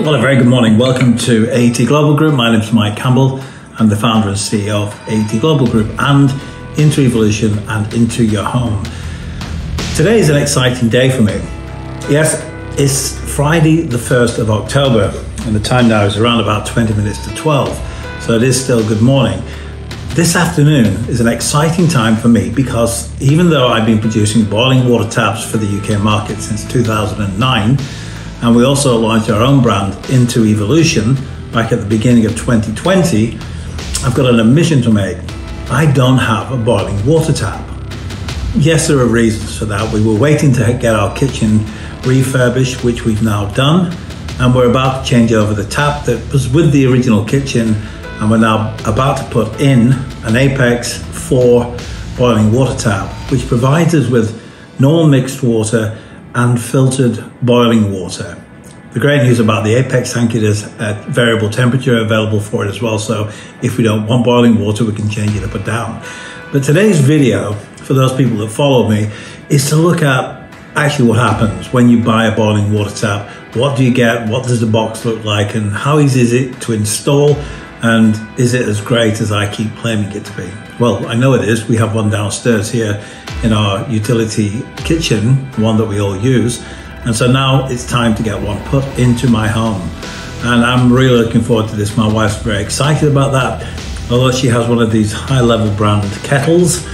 Well, a very good morning. Welcome to AET Global Group. My name is Mike Campbell. I'm the founder and CEO of AET Global Group and Intu Evolution and Intu Your Home. Today is an exciting day for me. Yes, it's Friday, the 1st of October, and the time now is around about 20 minutes to 12, so it is still good morning. This afternoon is an exciting time for me because even though I've been producing boiling water taps for the UK market since 2009, and we also launched our own brand, Intu Evolution, back at the beginning of 2020, I've got an admission to make. I don't have a boiling water tap. Yes, there are reasons for that. We were waiting to get our kitchen refurbished, which we've now done, and we're about to change over the tap that was with the original kitchen, and we're now about to put in an Apex 4 boiling water tap, which provides us with normal mixed water and filtered boiling water. The great news about the Apex tank is at variable temperature available for it as well. So if we don't want boiling water, we can change it up or down. But today's video, for those people that follow me, is to look at actually what happens when you buy a boiling water tap. What do you get? What does the box look like? And how easy is it to install? And is it as great as I keep claiming it to be? Well, I know it is. We have one downstairs here in our utility kitchen, one that we all use. And so now it's time to get one put into my home. And I'm really looking forward to this. My wife's very excited about that. Although she has one of these high level brand kettles,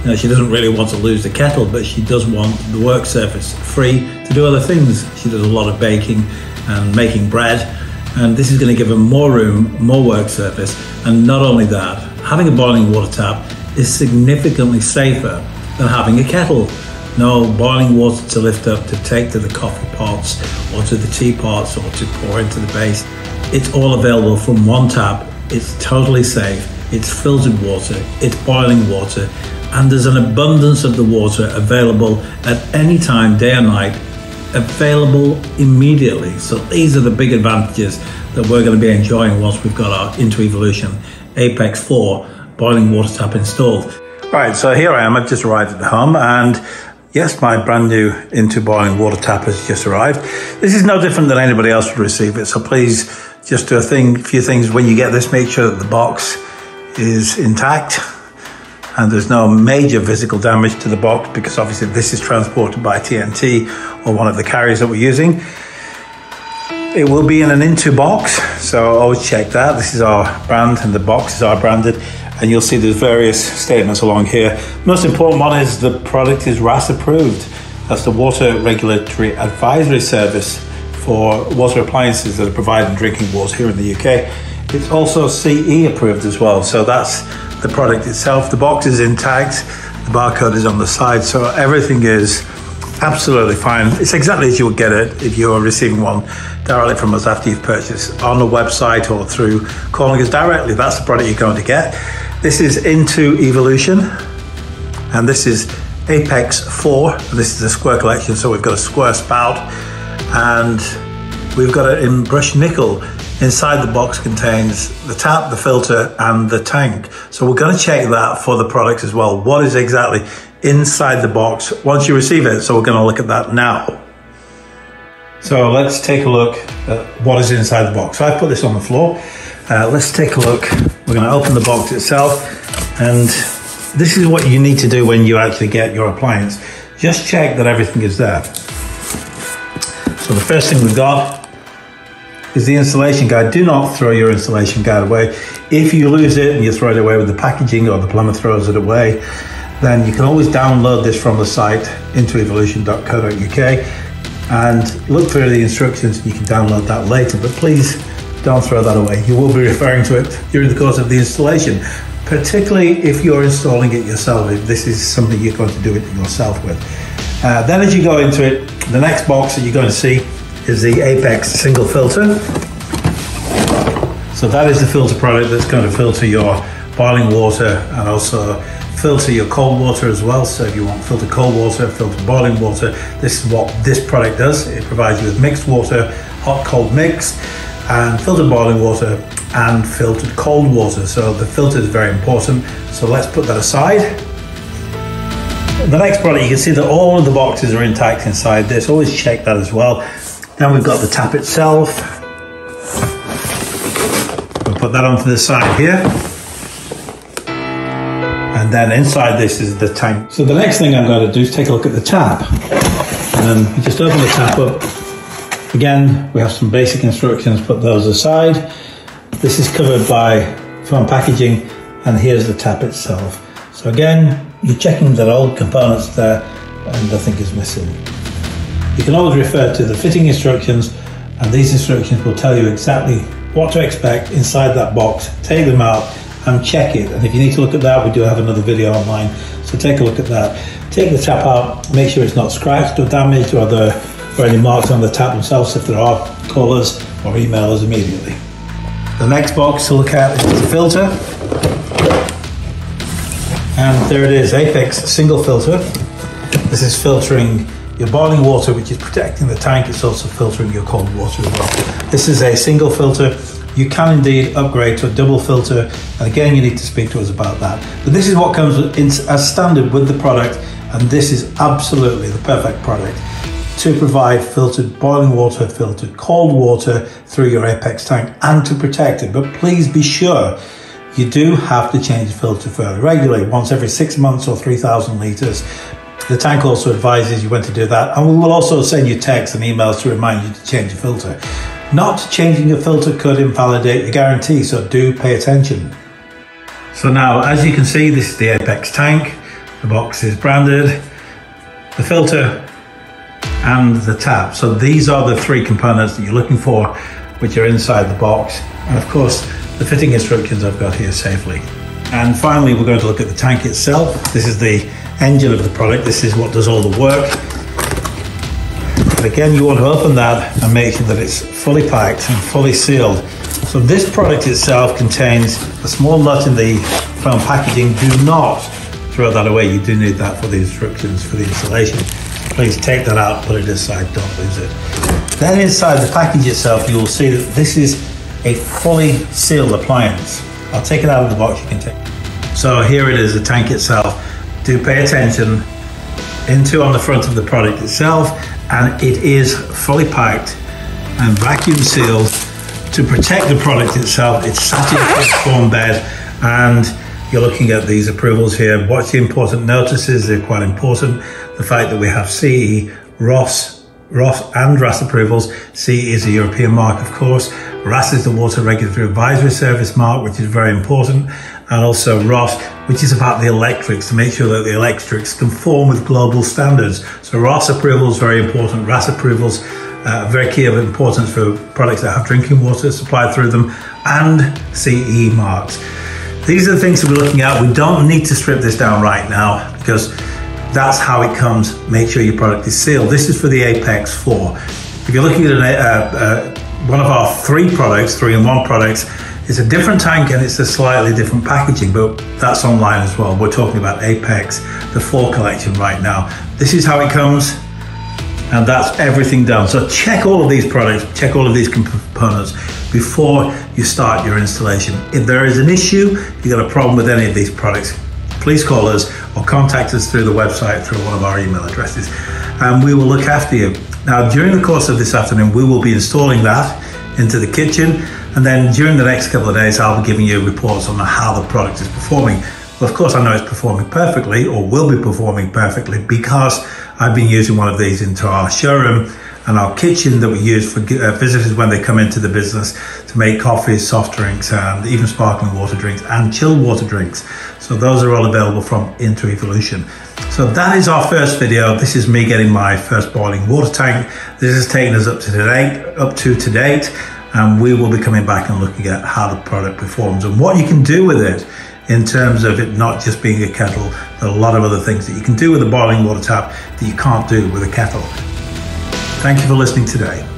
you know, she doesn't really want to lose the kettle, but she does want the work surface free to do other things. She does a lot of baking and making bread, and this is going to give her more room, more work surface. And not only that, having a boiling water tap is significantly safer than having a kettle. No boiling water to lift up to take to the coffee pots or to the teapots or to pour into the base. It's all available from one tap. It's totally safe. It's filtered water. It's boiling water. And there's an abundance of the water available at any time, day or night, available immediately. So these are the big advantages that we're going to be enjoying once we've got our Intu Evolution Apex 4 boiling water tap installed. Right, so here I am. I've just arrived at home and Yes, my brand new Intu Boiling Water Tap has just arrived. This is no different than anybody else would receive it, so please just do a thing, few things when you get this. Make sure that the box is intact and there's no major physical damage to the box because obviously this is transported by TNT or one of the carriers that we're using. It will be in an Intu box, so always check that. This is our brand and the box is our branded and you'll see there's various statements along here. Most important one is the product is WRAS approved. That's the Water Regulatory Advisory Service for water appliances that are providing drinking water here in the UK. It's also CE approved as well, so that's the product itself. The box is intact, the barcode is on the side, so everything is absolutely fine. It's exactly as you would get it if you are receiving one directly from us after you've purchased on the website or through calling us directly. That's the product you're going to get. This is Intu Evolution, and this is Apex 4. This is a square collection, so we've got a square spout, and we've got it in brushed nickel. Inside the box contains the tap, the filter, and the tank. So we're going to check that for the products as well. What is exactly inside the box once you receive it? So we're going to look at that now. So let's take a look at what is inside the box. So I've put this on the floor. Uh, let's take a look. We're going to open the box itself and this is what you need to do when you actually get your appliance. Just check that everything is there. So the first thing we've got is the installation guide. Do not throw your installation guide away. If you lose it and you throw it away with the packaging or the plumber throws it away, then you can always download this from the site intuevolution.co.uk and look through the instructions you can download that later. But please don't throw that away. You will be referring to it during the course of the installation, particularly if you're installing it yourself, if this is something you're going to do it yourself with. Uh, then as you go into it, the next box that you're going to see is the Apex single filter. So that is the filter product that's going to filter your boiling water and also filter your cold water as well. So if you want filter cold water, filter boiling water, this is what this product does. It provides you with mixed water, hot cold mix and filtered boiling water and filtered cold water. So the filter is very important. So let's put that aside. The next product, you can see that all of the boxes are intact inside this. Always check that as well. Then we've got the tap itself. We'll put that onto the side here. And then inside this is the tank. So the next thing I'm going to do is take a look at the tap. And then you just open the tap up. Again, we have some basic instructions, put those aside. This is covered by foam packaging and here's the tap itself. So again, you're checking that all the components there and nothing is missing. You can always refer to the fitting instructions and these instructions will tell you exactly what to expect inside that box. Take them out and check it. And if you need to look at that, we do have another video online. So take a look at that. Take the tap out, make sure it's not scratched or damaged or there are any marks on the tap themselves. If there are, call us or email us immediately. The next box to look at is the filter. And there it is, Apex single filter. This is filtering your boiling water, which is protecting the tank. It's also filtering your cold water as well. This is a single filter. You can indeed upgrade to a double filter. And again, you need to speak to us about that. But this is what comes as standard with the product. And this is absolutely the perfect product to provide filtered boiling water, filtered cold water through your Apex tank and to protect it. But please be sure you do have to change the filter fairly regularly, once every six months or 3,000 litres. The tank also advises you when to do that, and we will also send you texts and emails to remind you to change your filter. Not changing your filter could invalidate the guarantee, so do pay attention. So now, as you can see, this is the Apex tank. The box is branded. The filter and the tap. So these are the three components that you're looking for, which are inside the box. And of course, the fitting instructions I've got here safely. And finally, we're going to look at the tank itself. This is the engine of the product. This is what does all the work. But again, you want to open that and make sure that it's fully packed and fully sealed. So this product itself contains a small nut in the foam packaging. Do not throw that away. You do need that for the instructions for the installation. Please take that out, put it aside, don't lose it. Then inside the package itself, you will see that this is a fully sealed appliance. I'll take it out of the box, you can take So here it is, the tank itself. Do pay attention into on the front of the product itself and it is fully packed and vacuum sealed to protect the product itself. It's sat in a foam bed and you're looking at these approvals here. Watch the important notices, they're quite important. The fact that we have CE, RoHS, RoHS and WRAS approvals. CE is a European mark, of course. WRAS is the Water Regulatory Advisory Service mark, which is very important. And also RoHS, which is about the electrics, to make sure that the electrics conform with global standards. So RoHS approvals very important. WRAS approvals uh, very key of importance for products that have drinking water supplied through them and CE marks. These are the things that we're looking at. We don't need to strip this down right now because that's how it comes. Make sure your product is sealed. This is for the Apex 4. If you're looking at an, uh, uh, one of our three products, three in one products, it's a different tank and it's a slightly different packaging, but that's online as well. We're talking about Apex, the 4 collection right now. This is how it comes and that's everything done. So check all of these products, check all of these components before you start your installation. If there is an issue, you've got a problem with any of these products, please call us or contact us through the website through one of our email addresses and we will look after you. Now, during the course of this afternoon, we will be installing that into the kitchen and then during the next couple of days, I'll be giving you reports on how the product is performing. Well, of course, I know it's performing perfectly or will be performing perfectly because I've been using one of these into our showroom and our kitchen that we use for uh, visitors when they come into the business to make coffees, soft drinks, and even sparkling water drinks and chilled water drinks. So those are all available from Intu Evolution. So that is our first video. This is me getting my first boiling water tank. This has taken us up to date, up to to date, and we will be coming back and looking at how the product performs and what you can do with it in terms of it not just being a kettle. Are a lot of other things that you can do with a boiling water tap that you can't do with a kettle. Thank you for listening today.